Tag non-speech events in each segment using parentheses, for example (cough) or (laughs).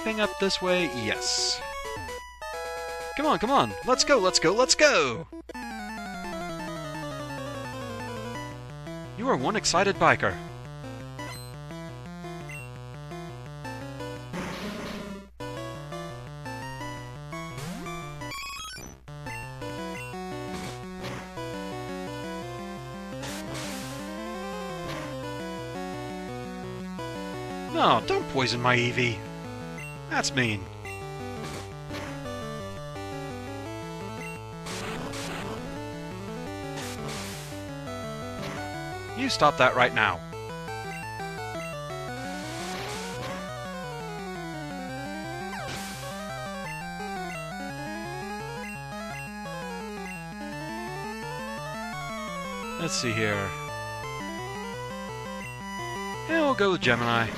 anything up this way? Yes. Come on, come on. Let's go, let's go, let's go! You are one excited biker. No, don't poison my Eevee. That's mean. You stop that right now. Let's see here. Yeah, we'll go with Gemini.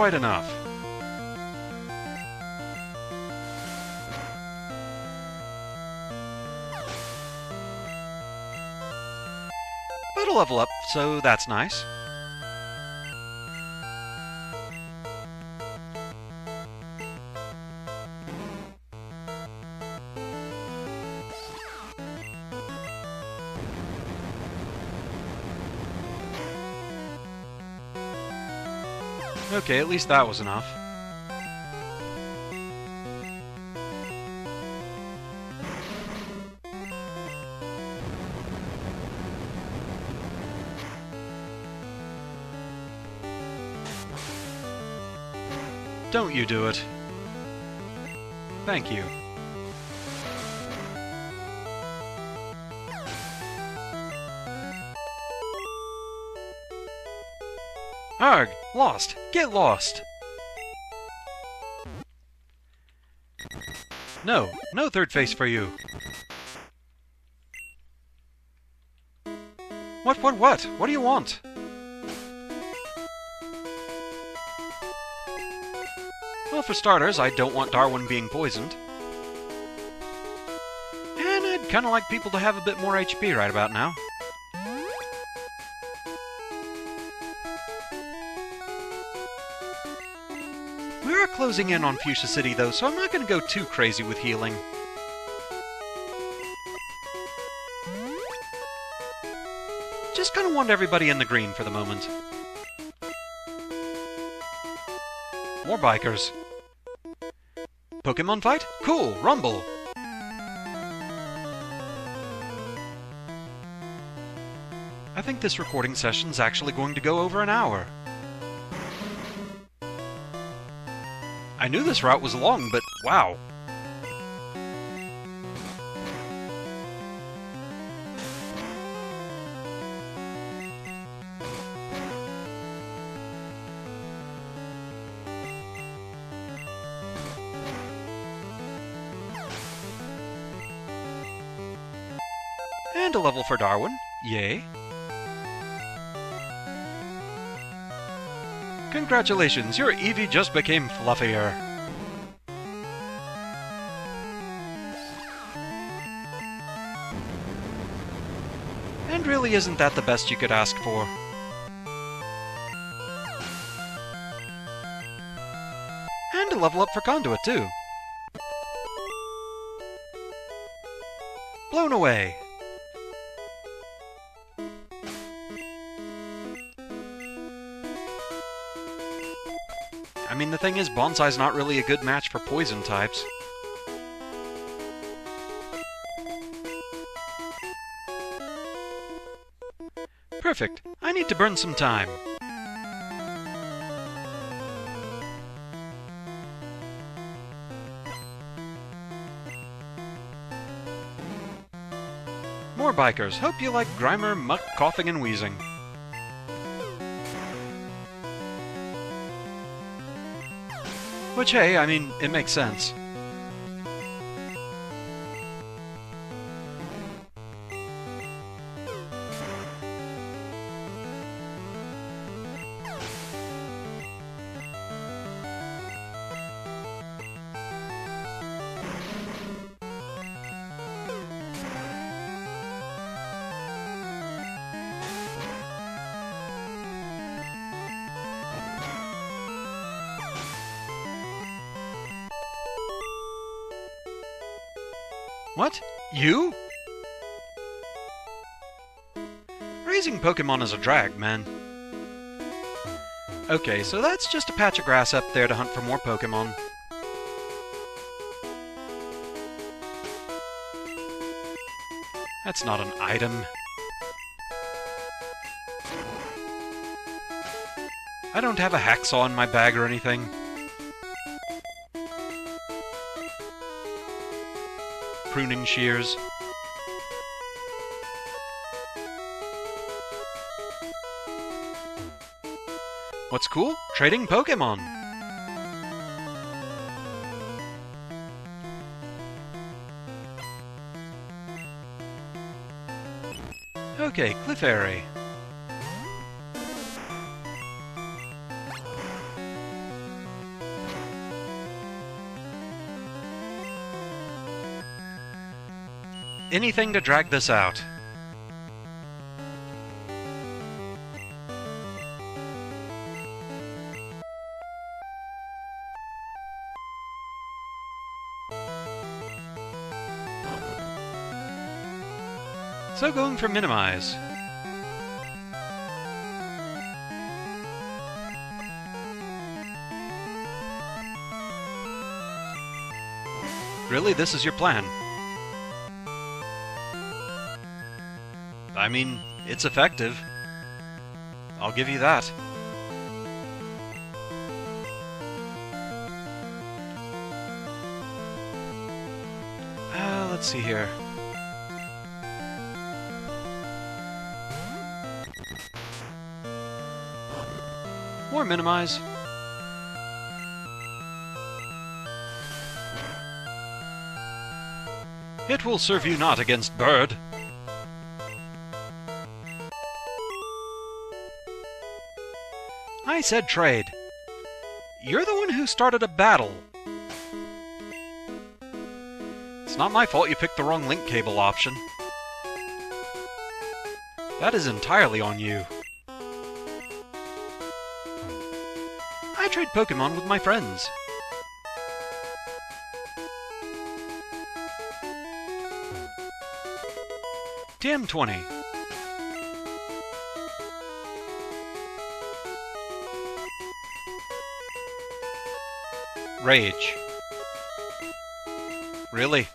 Quite enough. But a level up, so that's nice. Okay, at least that was enough. Don't you do it. Thank you. Arg! Lost! Get lost! No, no third face for you. What, what, what? What do you want? Well, for starters, I don't want Darwin being poisoned. And I'd kind of like people to have a bit more HP right about now. Closing in on Fuchsia City, though, so I'm not going to go too crazy with healing. Just kind of want everybody in the green for the moment. More bikers. Pokemon fight? Cool, Rumble! I think this recording session's actually going to go over an hour. I knew this route was long, but wow. And a level for Darwin. Yay. Congratulations, your Eevee just became fluffier. And really isn't that the best you could ask for? And a level up for Conduit, too. Blown away! Mean, the thing is, Bonsai's not really a good match for poison types. Perfect. I need to burn some time. More bikers. Hope you like Grimer, Muk, Koffing, and Wheezing. Which, hey, I mean, it makes sense. What? You? Raising Pokemon is a drag, man. Okay, so that's just a patch of grass up there to hunt for more Pokemon. That's not an item. I don't have a hacksaw in my bag or anything. Pruning shears. What's cool? Trading Pokemon! Okay, Clefairy. Anything to drag this out. So going for minimize. Really, this is your plan? Mean, it's effective. I'll give you that. Uh, let's see here. Or minimize. It will serve you not against bird. I said trade. You're the one who started a battle. It's not my fault you picked the wrong link cable option. That is entirely on you. I trade Pokemon with my friends. TM20. Rage. Really?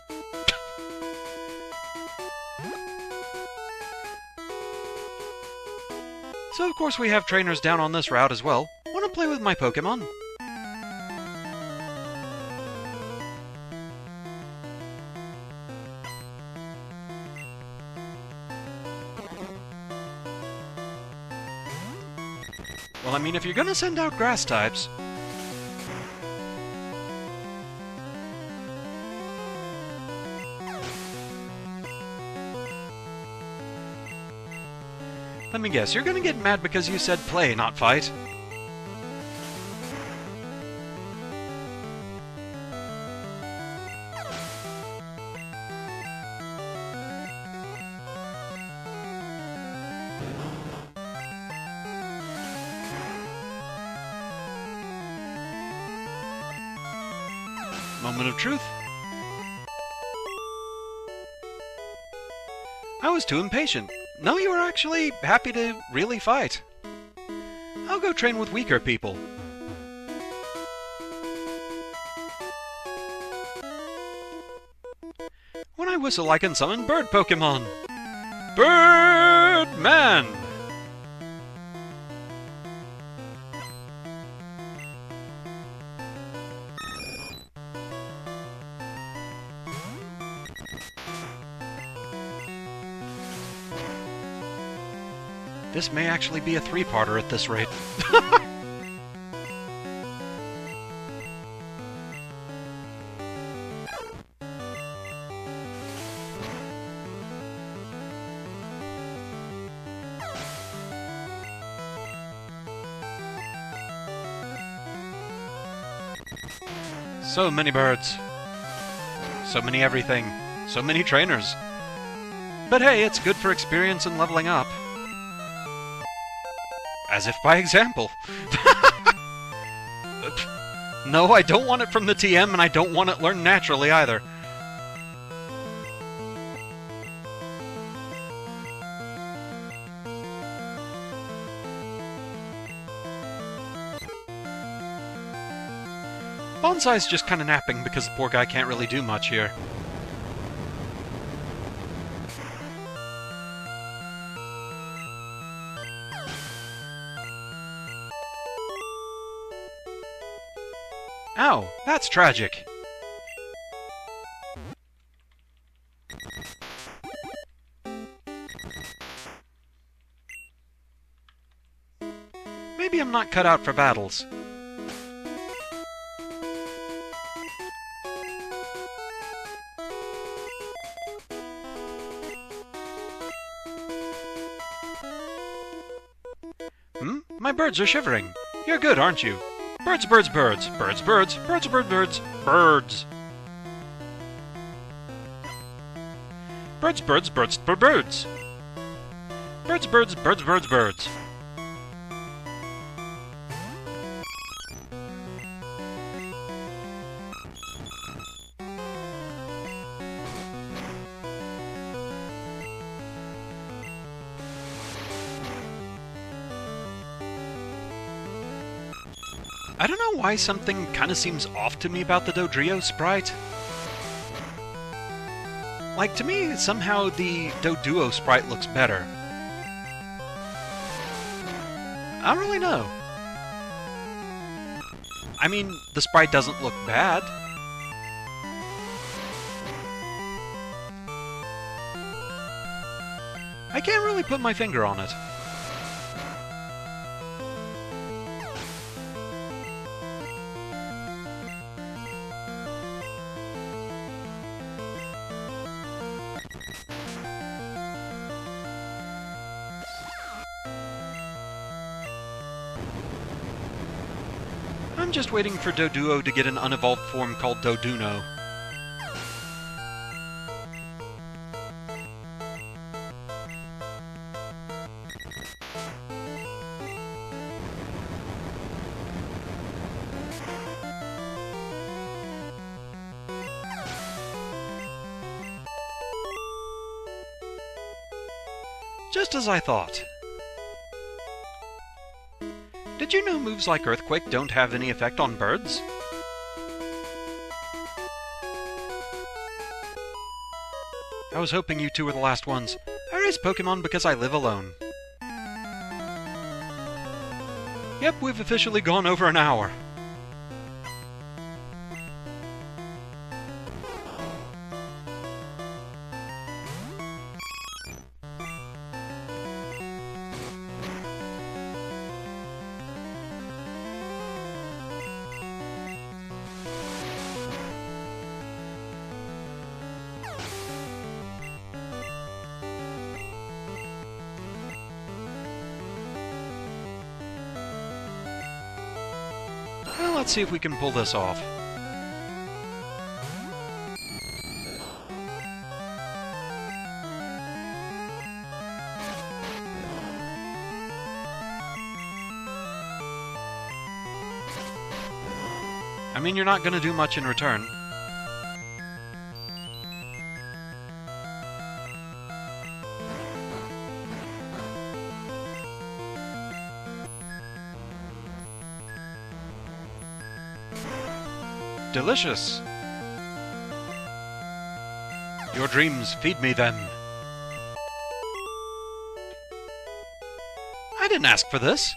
so of course we have trainers down on this route as well. Wanna play with my Pokemon? Well, I mean, if you're gonna send out grass types, me guess, you're gonna get mad because you said play, not fight. Moment of truth. I was too impatient. No, you were actually happy to really fight. I'll go train with weaker people. When I whistle, I can summon bird Pokemon. Birdman! This may actually be a three-parter at this rate. (laughs) so many birds. So many everything. So many trainers. But hey, it's good for experience and leveling up. As if by example. (laughs) no, I don't want it from the TM, and I don't want it learned naturally either. Bonsai's just kind of napping because the poor guy can't really do much here. Ow, that's tragic. Maybe I'm not cut out for battles. Hmm? My birds are shivering. You're good, aren't you? Birds, birds, birds. Birds, birds. Birds, birds, birds. Birds. Birds, birds, birds, birds, birds. Birds, birds, birds, birds, birds. I don't know why something kind of seems off to me about the Dodrio sprite. Like, to me, somehow the Doduo sprite looks better. I don't really know. I mean, the sprite doesn't look bad. I can't really put my finger on it. I'm just waiting for Doduo to get an unevolved form called Doduno. Just as I thought. Did you know moves like Earthquake don't have any effect on birds? I was hoping you two were the last ones. I raise Pokemon because I live alone. Yep, we've officially gone over an hour. Let's see if we can pull this off. I mean, you're not going to do much in return. Delicious! Your dreams, feed me them. I didn't ask for this.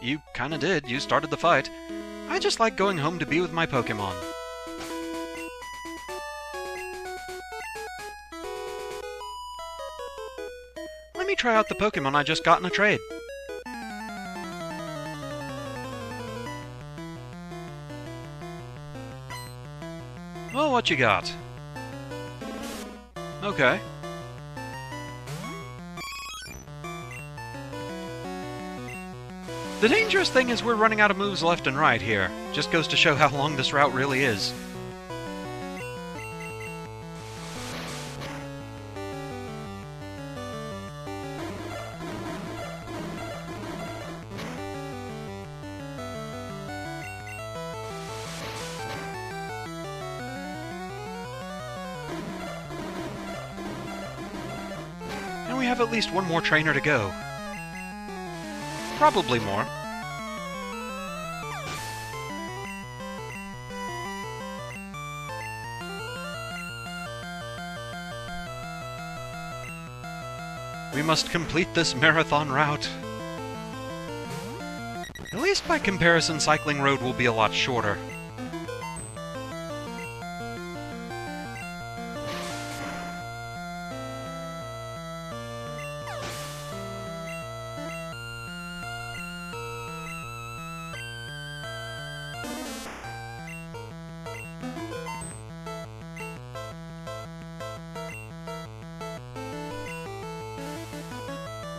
You kinda did, you started the fight. I just like going home to be with my Pokemon. Let me try out the Pokemon I just got in a trade. What you got? Okay. The dangerous thing is we're running out of moves left and right here. Just goes to show how long this route really is. we have at least one more trainer to go. Probably more. We must complete this marathon route. At least by comparison, Cycling Road will be a lot shorter.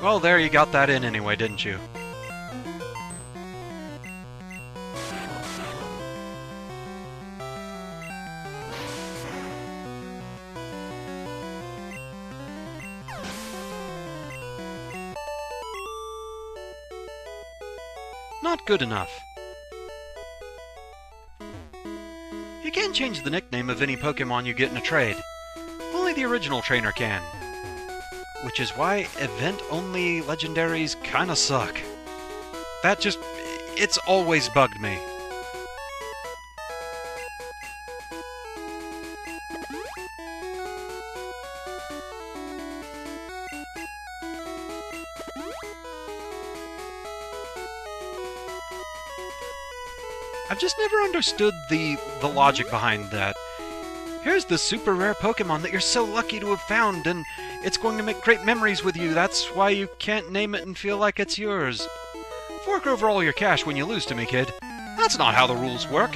Well, there, you got that in anyway, didn't you? Not good enough. You can't change the nickname of any Pokemon you get in a trade. Only the original trainer can which is why event-only legendaries kinda suck. That just... it's always bugged me. I've just never understood the the logic behind that. Here's the super rare Pokemon that you're so lucky to have found, and it's going to make great memories with you. That's why you can't name it and feel like it's yours. Fork over all your cash when you lose to me, kid. That's not how the rules work.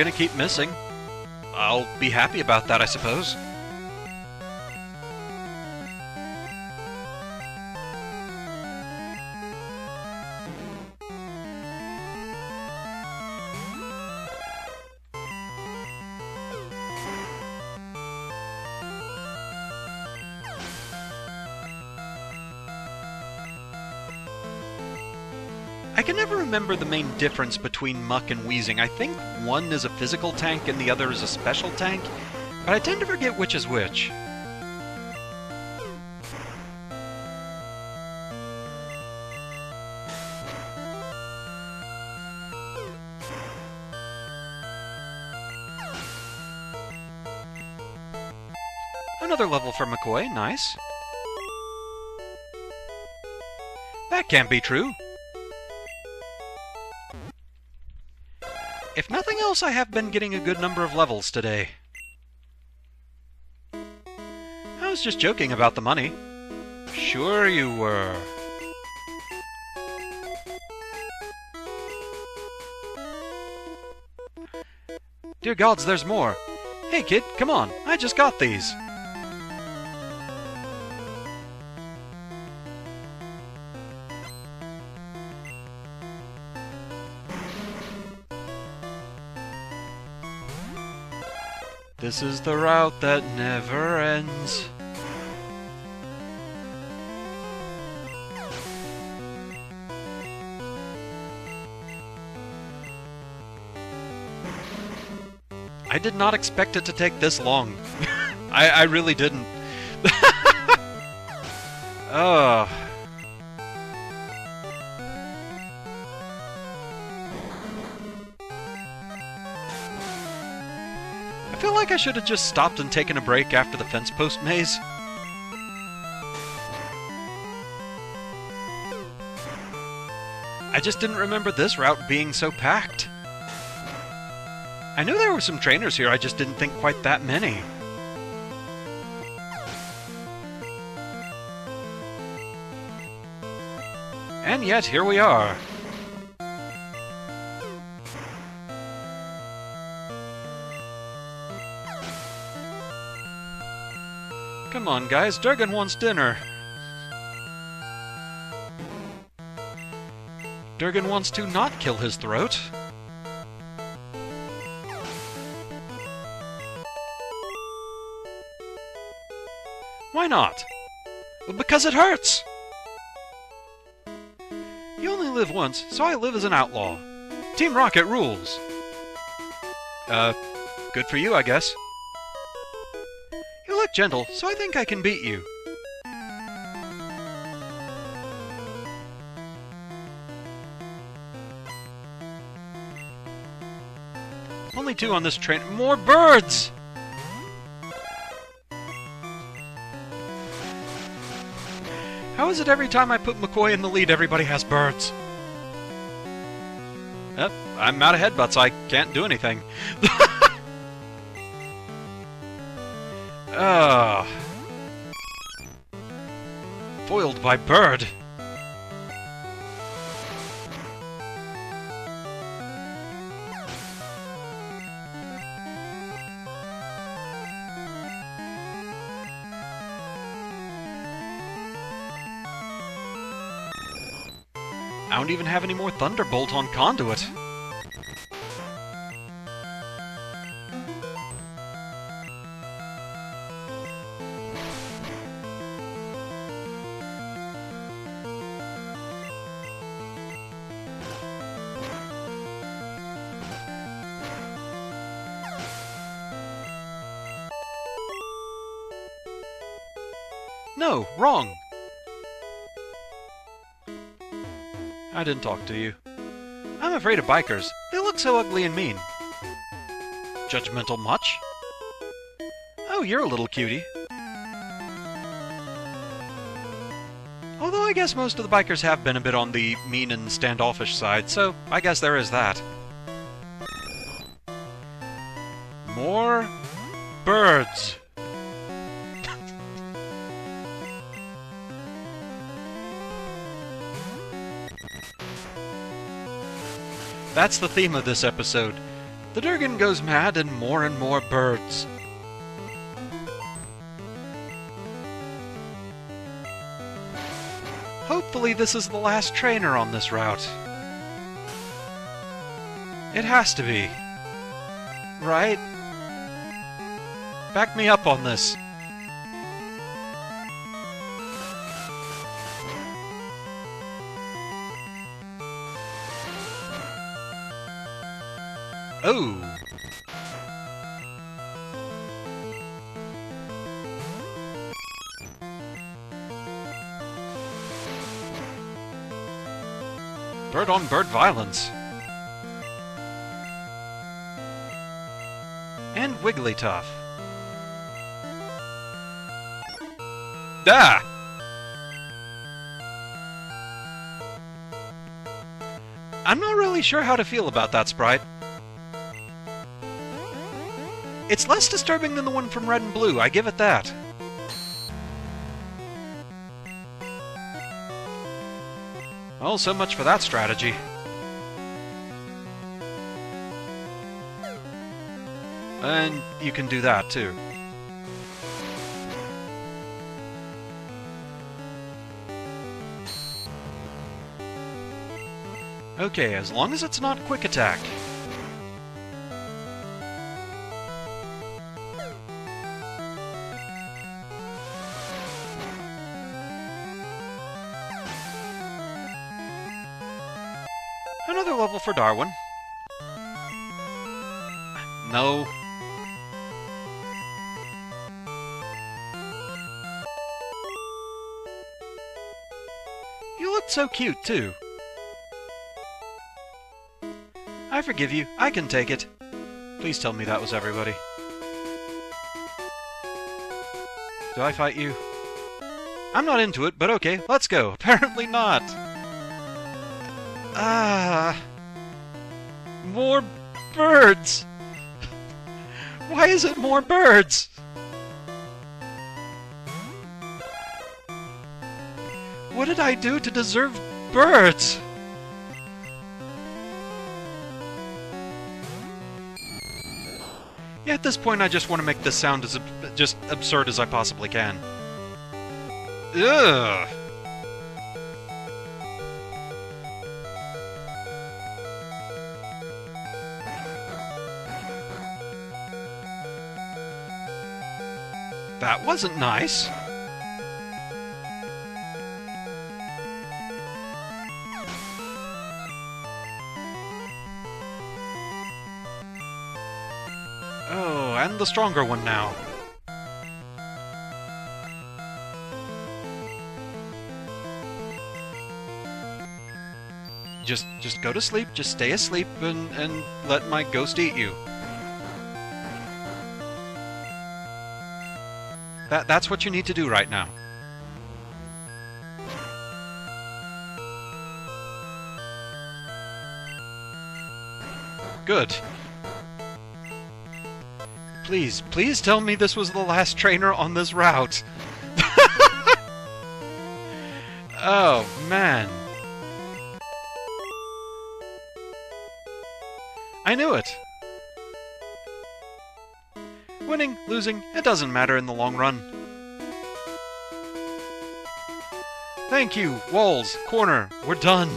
You're gonna keep missing, I'll be happy about that, I suppose. I can never remember the main difference between Muk and Wheezing. I think one is a physical tank and the other is a special tank, but I tend to forget which is which. Another level for McCoy, nice. That can't be true. If nothing else, I have been getting a good number of levels today. I was just joking about the money. Sure you were. Dear gods, there's more. Hey kid, come on, I just got these. This is the route that never ends. I did not expect it to take this long. (laughs) I, I really didn't. (laughs) oh. Feel like I should have just stopped and taken a break after the fence post maze. I just didn't remember this route being so packed. I knew there were some trainers here, I just didn't think quite that many. And yet, here we are. On, guys, Durgan wants dinner. Durgan wants to not kill his throat. Why not? Because it hurts! You only live once, so I live as an outlaw. Team Rocket rules! Uh, good for you, I guess. Look gentle, so I think I can beat you. Only two on this train. More birds! How is it every time I put McCoy in the lead, everybody has birds? Yep, I'm out of headbutts. I can't do anything. (laughs) Ah. Foiled by bird. I don't even have any more Thunderbolt on Conduit. Didn't talk to you. I'm afraid of bikers. They look so ugly and mean. Judgmental much? Oh, you're a little cutie. Although I guess most of the bikers have been a bit on the mean and standoffish side, so I guess there is that. More birds. That's the theme of this episode. The Durgan goes mad and more and more birds. Hopefully this is the last trainer on this route. It has to be. Right? Back me up on this. Oh! Bird on bird violence. And Wigglytuff. Ah! I'm not really sure how to feel about that sprite. It's less disturbing than the one from Red and Blue, I give it that. Well, so much for that strategy. And you can do that, too. Okay, as long as it's not quick attack. For Darwin. No. You looked so cute, too. I forgive you. I can take it. Please tell me that was everybody. Do I fight you? I'm not into it, but okay, let's go. (laughs) Apparently not. Ah. More birds. Why is it more birds? What did I do to deserve birds? Yeah, at this point I just want to make this sound as ab just absurd as I possibly can. Ugh. That wasn't nice. Oh, and the stronger one now. Just just go to sleep, just stay asleep and, and let my ghost eat you. That that's what you need to do right now. Good. Please, please tell me this was the last trainer on this route. (laughs) oh, man. I knew it. Winning, losing, it doesn't matter in the long run. Thank you, walls, corner, we're done.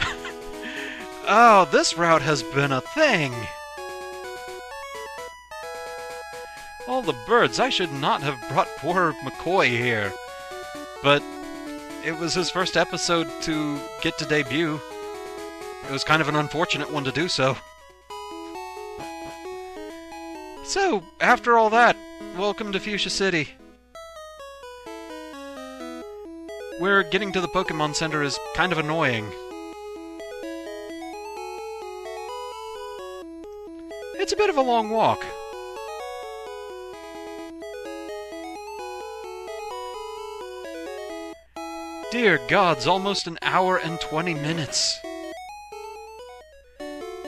(laughs) oh, this route has been a thing. All the birds, I should not have brought poor McCoy here. But it was his first episode to get to debut. It was kind of an unfortunate one to do so. So, after all that, welcome to Fuchsia City. Where getting to the Pokemon Center is kind of annoying. It's a bit of a long walk. Dear gods, almost an hour and 20 minutes.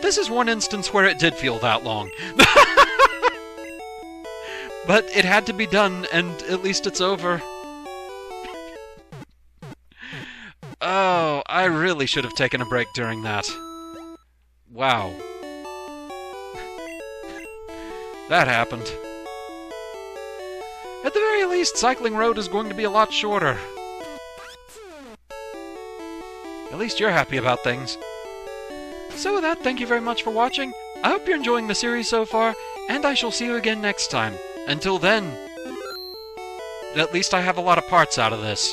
This is one instance where it did feel that long. (laughs) but it had to be done, and at least it's over. oh, I really should have taken a break during that. Wow. that happened. At the very least, Cycling Road is going to be a lot shorter. At least you're happy about things. So with that, thank you very much for watching. I hope you're enjoying the series so far, and I shall see you again next time. Until then, at least I have a lot of parts out of this.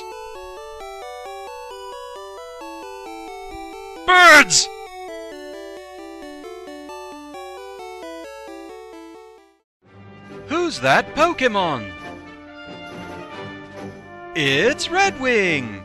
Birds! Who's that Pokemon? It's Redwing!